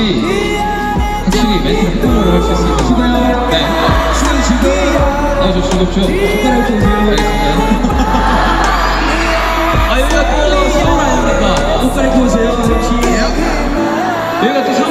같이 확실히 멘탈을 할 수 있으니까 좋고요? 네. 시간이 즐거워요. 아저 즐겁죠? 숟가락 좀 세요 알겠습니다 아 여기가 또 서울 아닙니까. 숟가락 보세요. 잠시 여기가 또 서울